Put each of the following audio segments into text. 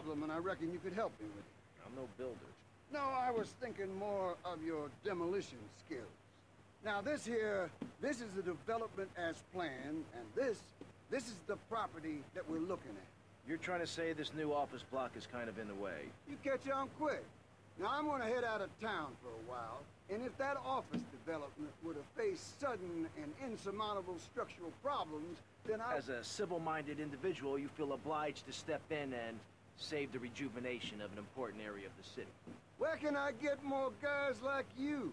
problem, and I reckon you could help me with it. I'm no builder. No, I was thinking more of your demolition skills. Now this here, this is the development as planned, and this, this is the property that we're looking at. You're trying to say this new office block is kind of in the way. You catch on quick. Now I'm gonna head out of town for a while, and if that office development were to face sudden and insurmountable structural problems, then I... As a civil-minded individual, you feel obliged to step in and save the rejuvenation of an important area of the city. Where can I get more guys like you?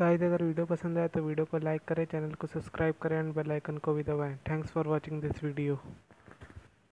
Guys, अगर video पसंद आए तो video को like करें, channel को subscribe करें, and bell icon को भी दबाएँ। Thanks for watching this video.